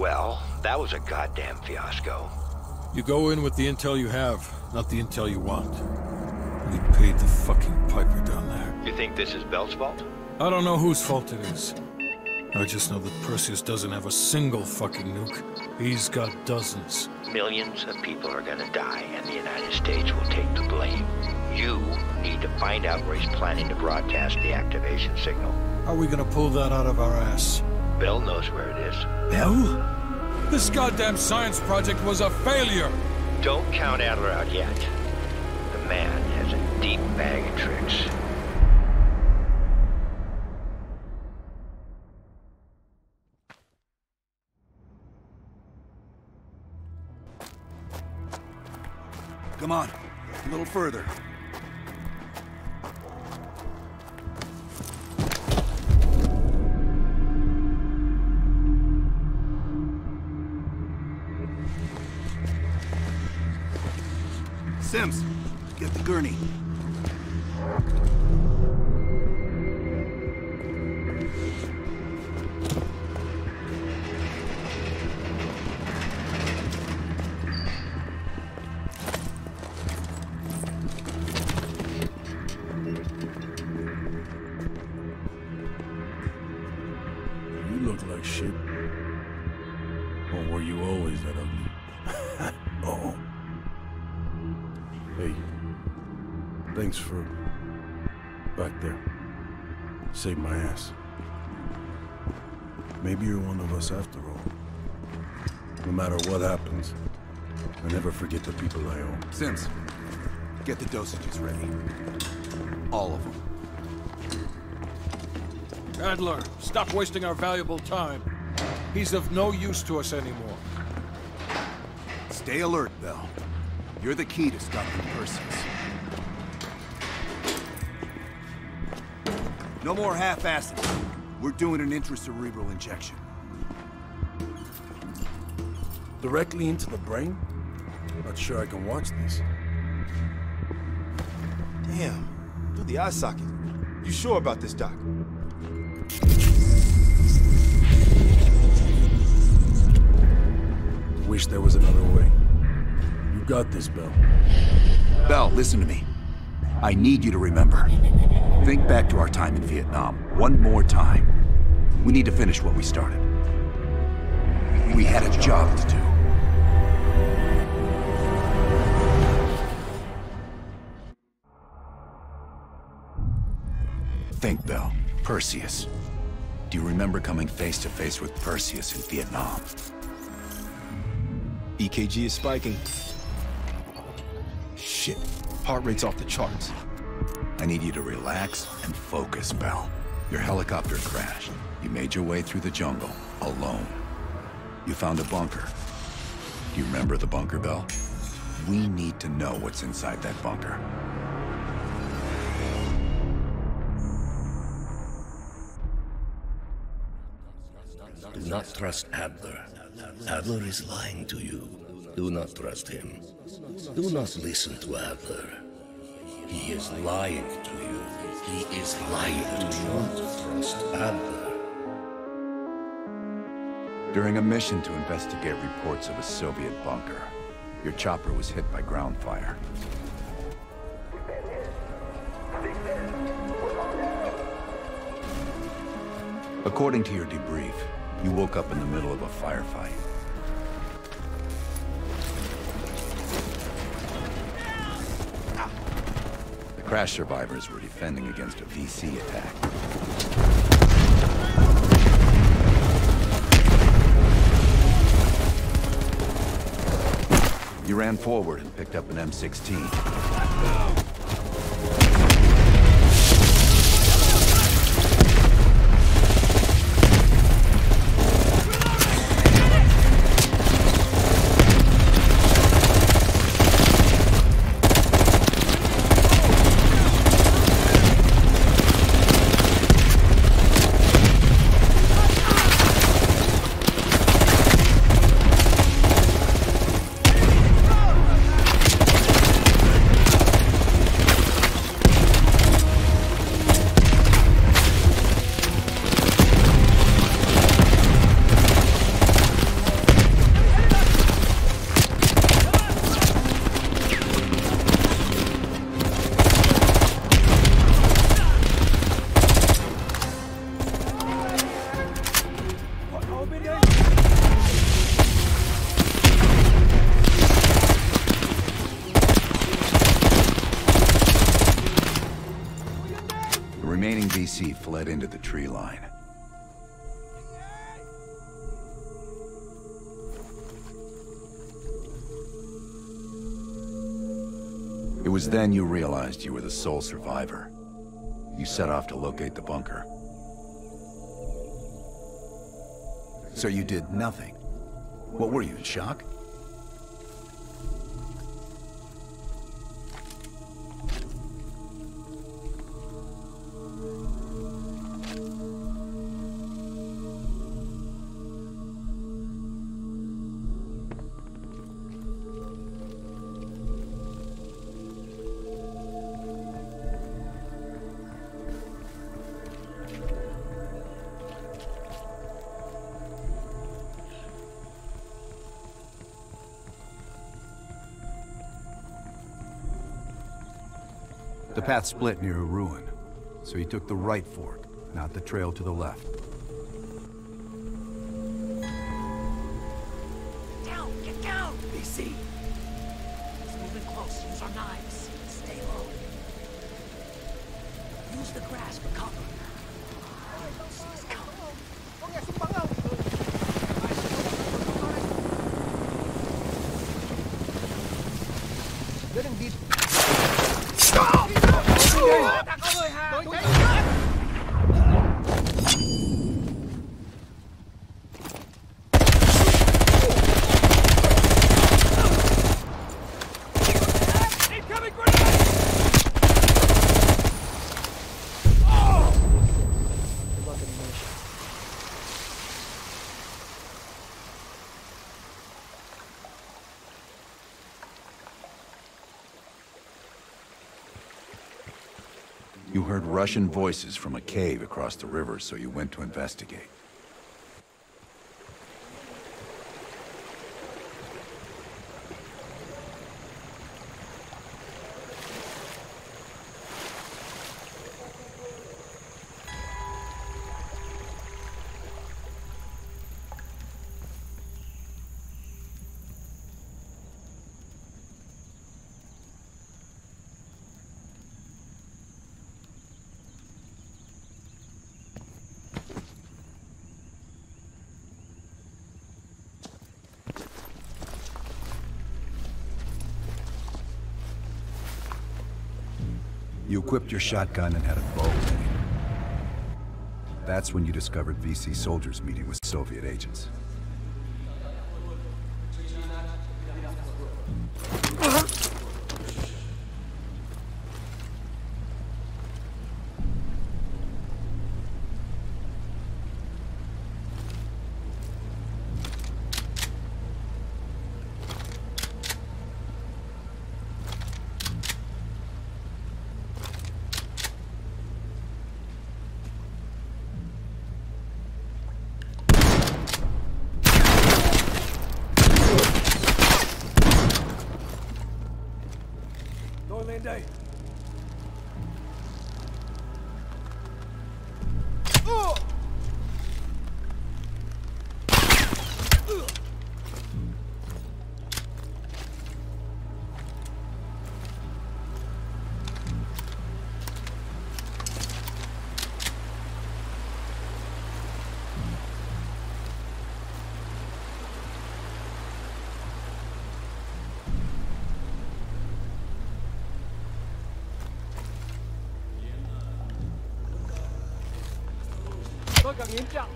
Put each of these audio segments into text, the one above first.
Well, that was a goddamn fiasco. You go in with the intel you have, not the intel you want. We paid the fucking piper down there. You think this is Bell's fault? I don't know whose fault it is. I just know that Perseus doesn't have a single fucking nuke. He's got dozens. Millions of people are gonna die, and the United States will take the blame. You need to find out where he's planning to broadcast the activation signal. How are we gonna pull that out of our ass? Bell knows where it is. Bell? This goddamn science project was a failure! Don't count Adler out yet. The man has a deep bag of tricks. Come on, a little further. Gurney. You look like shit. Or were you always that ugly? Thanks for... back there. Saved my ass. Maybe you're one of us after all. No matter what happens, I never forget the people I owe. Sims, get the dosages ready. All of them. Adler, stop wasting our valuable time. He's of no use to us anymore. Stay alert, Bell. You're the key to stopping Perseus. No more half-assed. We're doing an intracerebral injection. Directly into the brain? Not sure I can watch this. Damn. Through the eye socket. You sure about this, Doc? Wish there was another way. You got this, Bell. Bell, listen to me. I need you to remember. Think back to our time in Vietnam. One more time. We need to finish what we started. We had a job to do. Think, Bell. Perseus. Do you remember coming face to face with Perseus in Vietnam? EKG is spiking. Shit. Heart rate's off the charts. I need you to relax and focus, Bell. Your helicopter crashed. You made your way through the jungle, alone. You found a bunker. Do you remember the bunker, Bell? We need to know what's inside that bunker. Do not trust Adler. Adler is lying to you. Do not trust him. Do not listen to Adler. He is lying to you. He is lying. Do not trust Adler. During a mission to investigate reports of a Soviet bunker, your chopper was hit by ground fire. According to your debrief, you woke up in the middle of a firefight. Crash survivors were defending against a VC attack. You ran forward and picked up an M16. Remaining VC fled into the tree line. It was then you realized you were the sole survivor. You set off to locate the bunker. So you did nothing. What were you, in shock? The path split near a ruin, so he took the right fork, not the trail to the left. Down! Get down! VC! It's moving close. Use our knives. Stay low. Use the grass for cover. He's coming. Tôi You heard Russian voices from a cave across the river, so you went to investigate. You equipped your shotgun and had a bow ready. That's when you discovered VC soldiers meeting with Soviet agents. Monday. 别仗。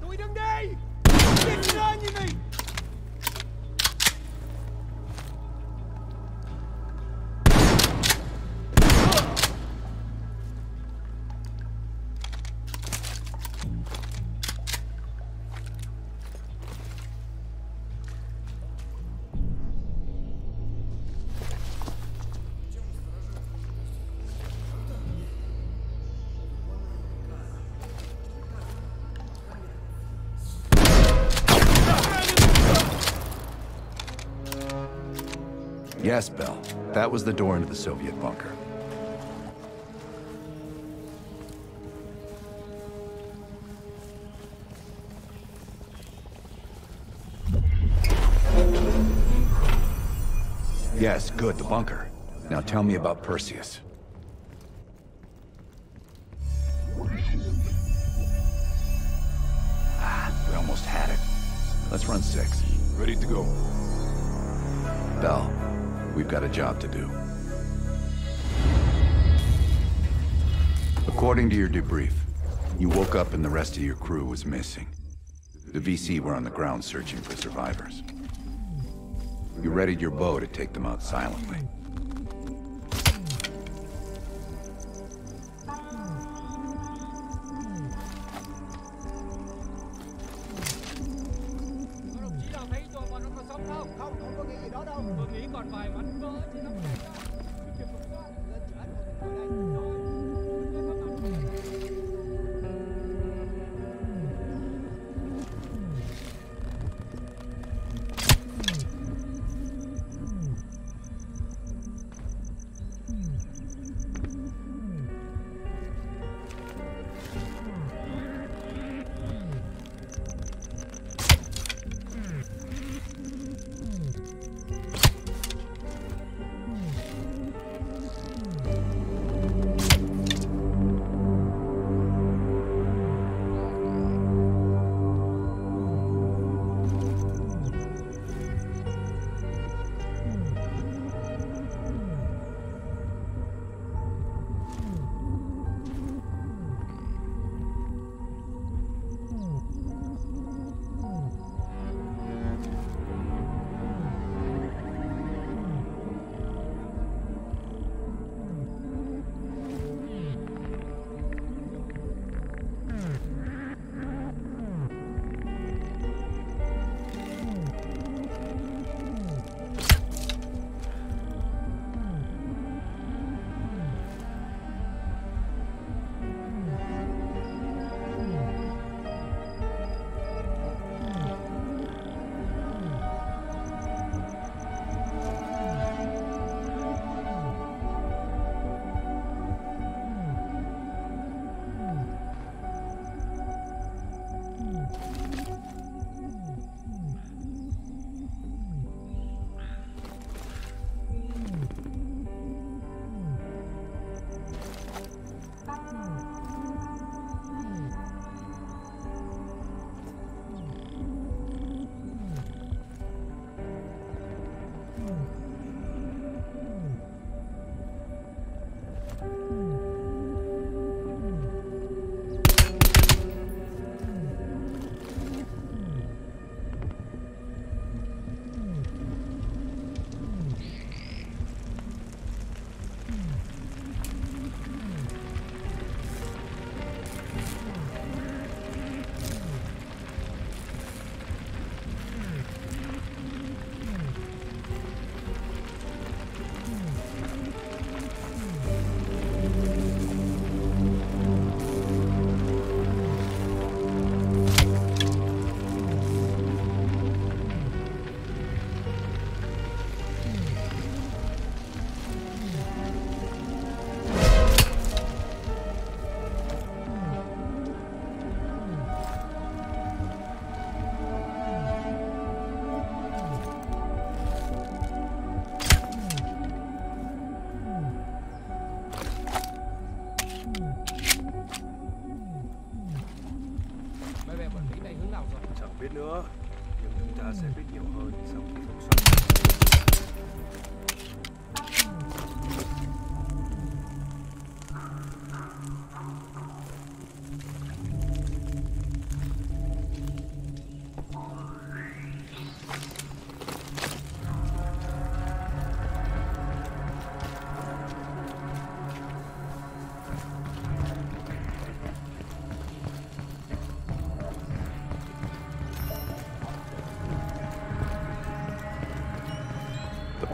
Tôi đứng đi! Đừng lên như này! Yes, Bell. That was the door into the Soviet bunker. Yes, good, the bunker. Now tell me about Perseus. Ah, we almost had it. Let's run six. Ready to go. Bell, we've got a job to do. According to your debrief, you woke up and the rest of your crew was missing. The VC were on the ground searching for survivors. You readied your bow to take them out silently. Còn vài mảnh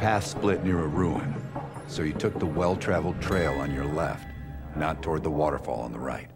path split near a ruin, so you took the well-traveled trail on your left, not toward the waterfall on the right.